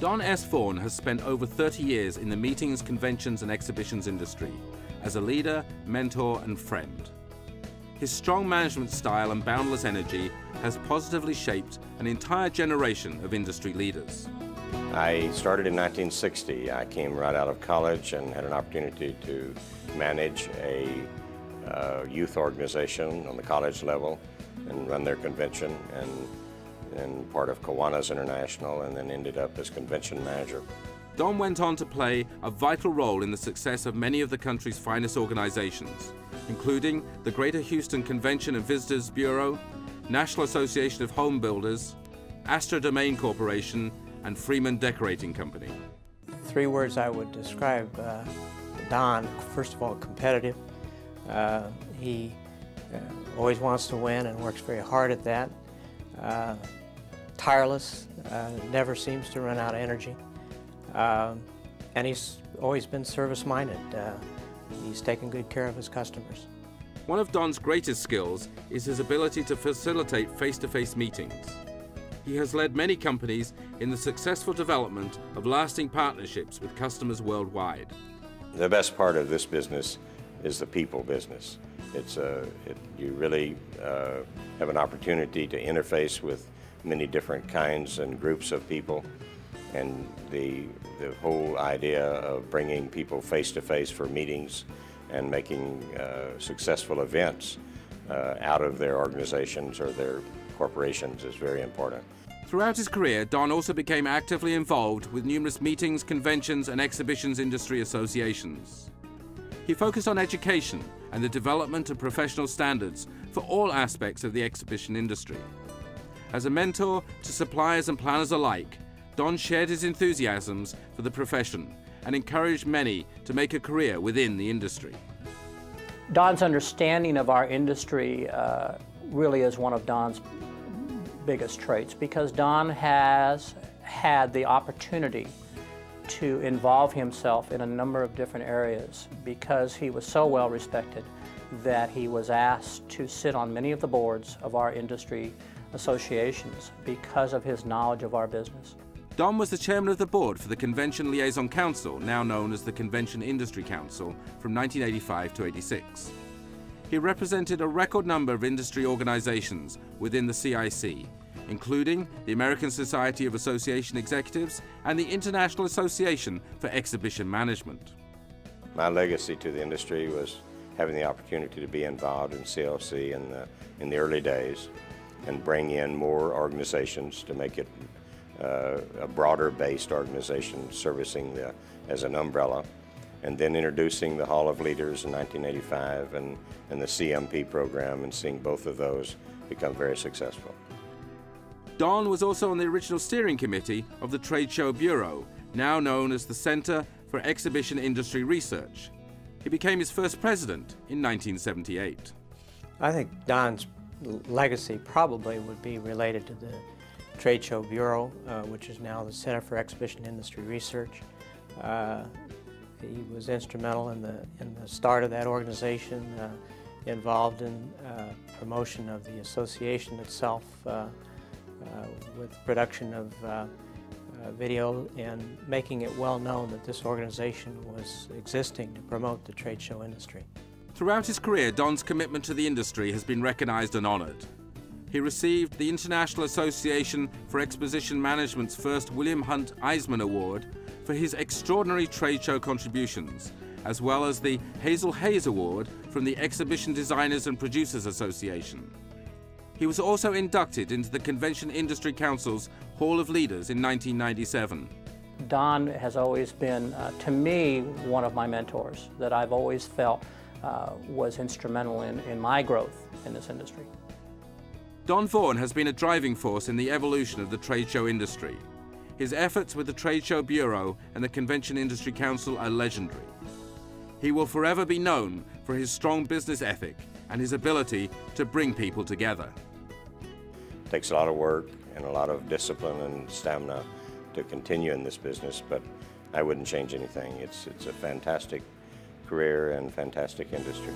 Don S. Vaughn has spent over 30 years in the meetings, conventions, and exhibitions industry as a leader, mentor, and friend. His strong management style and boundless energy has positively shaped an entire generation of industry leaders. I started in 1960. I came right out of college and had an opportunity to manage a uh, youth organization on the college level and run their convention and, and part of Kiwanis International and then ended up as convention manager. Don went on to play a vital role in the success of many of the country's finest organizations, including the Greater Houston Convention and Visitors Bureau, National Association of Home Builders, Astrodomain Corporation, and Freeman Decorating Company. Three words I would describe uh, Don, first of all, competitive. Uh, he uh, always wants to win and works very hard at that. Uh, tireless, uh, never seems to run out of energy. Um, and he's always been service-minded. Uh, he's taken good care of his customers. One of Don's greatest skills is his ability to facilitate face-to-face -face meetings. He has led many companies in the successful development of lasting partnerships with customers worldwide. The best part of this business is the people business. It's a, it, you really uh, have an opportunity to interface with many different kinds and groups of people and the, the whole idea of bringing people face to face for meetings and making uh, successful events uh, out of their organizations or their corporations is very important. Throughout his career, Don also became actively involved with numerous meetings, conventions, and exhibitions industry associations. He focused on education and the development of professional standards for all aspects of the exhibition industry. As a mentor to suppliers and planners alike, Don shared his enthusiasms for the profession and encouraged many to make a career within the industry. Don's understanding of our industry uh, really is one of Don's biggest traits because Don has had the opportunity to involve himself in a number of different areas because he was so well respected that he was asked to sit on many of the boards of our industry associations because of his knowledge of our business. Don was the chairman of the board for the Convention Liaison Council, now known as the Convention Industry Council, from 1985 to 86. He represented a record number of industry organizations within the CIC, including the American Society of Association Executives and the International Association for Exhibition Management. My legacy to the industry was having the opportunity to be involved in CLC in the, in the early days and bring in more organizations to make it uh, a broader based organization servicing the, as an umbrella, and then introducing the Hall of Leaders in 1985 and, and the CMP program and seeing both of those become very successful. Don was also on the original steering committee of the Trade Show Bureau, now known as the Center for Exhibition Industry Research. He became its first president in 1978. I think Don's legacy probably would be related to the Trade Show Bureau, uh, which is now the Center for Exhibition Industry Research. Uh, he was instrumental in the, in the start of that organization, uh, involved in uh, promotion of the association itself uh, uh, with production of video and making it well known that this organization was existing to promote the trade show industry. Throughout his career, Don's commitment to the industry has been recognized and honored. He received the International Association for Exposition Management's first William Hunt Eisman Award for his extraordinary trade show contributions, as well as the Hazel Hayes Award from the Exhibition Designers and Producers Association. He was also inducted into the Convention Industry Council's Hall of Leaders in 1997. Don has always been, uh, to me, one of my mentors that I've always felt uh, was instrumental in, in my growth in this industry. Don Vaughn has been a driving force in the evolution of the trade show industry. His efforts with the Trade Show Bureau and the Convention Industry Council are legendary. He will forever be known for his strong business ethic and his ability to bring people together. It takes a lot of work and a lot of discipline and stamina to continue in this business, but I wouldn't change anything. It's, it's a fantastic career and fantastic industry.